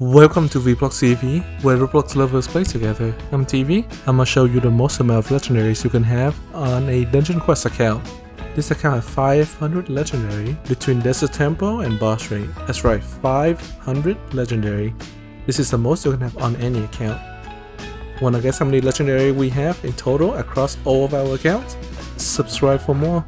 Welcome to Vblox TV, where Roblox lovers play together. I'm TV. I'm gonna show you the most amount of legendaries you can have on a Dungeon Quest account. This account has 500 legendary between Desert Temple and Boss Raid. That's right, 500 legendary. This is the most you can have on any account. Wanna guess how many legendary we have in total across all of our accounts? Subscribe for more.